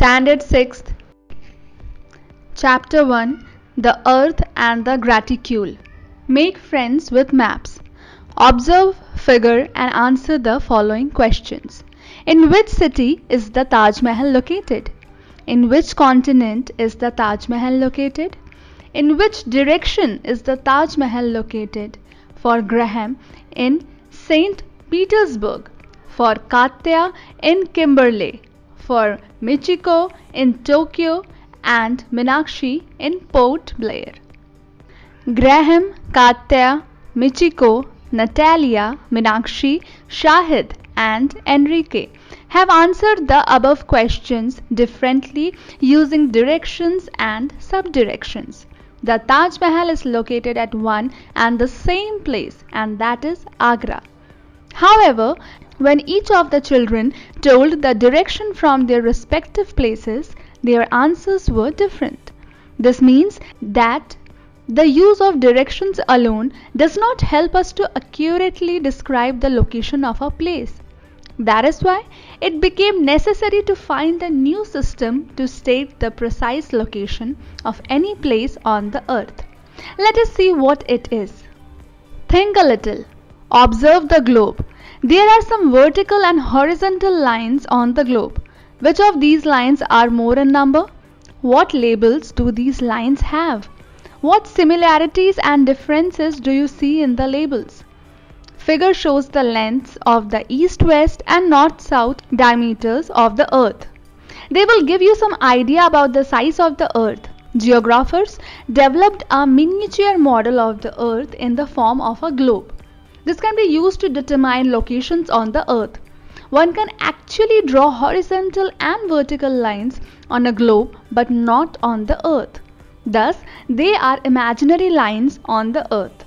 Standard 6th, Chapter 1 The Earth and the Graticule. Make friends with maps. Observe, figure, and answer the following questions. In which city is the Taj Mahal located? In which continent is the Taj Mahal located? In which direction is the Taj Mahal located? For Graham, in St. Petersburg. For Katya, in Kimberley for Michiko in Tokyo and Minakshi in Port Blair. Graham, Katya, Michiko, Natalia, Minakshi, Shahid and Enrique have answered the above questions differently using directions and subdirections. The Taj Mahal is located at one and the same place and that is Agra. However, when each of the children told the direction from their respective places, their answers were different. This means that the use of directions alone does not help us to accurately describe the location of a place. That is why it became necessary to find a new system to state the precise location of any place on the earth. Let us see what it is. Think a little. Observe the globe. There are some vertical and horizontal lines on the globe. Which of these lines are more in number? What labels do these lines have? What similarities and differences do you see in the labels? Figure shows the lengths of the east-west and north-south diameters of the earth. They will give you some idea about the size of the earth. Geographers developed a miniature model of the earth in the form of a globe. This can be used to determine locations on the earth. One can actually draw horizontal and vertical lines on a globe but not on the earth. Thus, they are imaginary lines on the earth.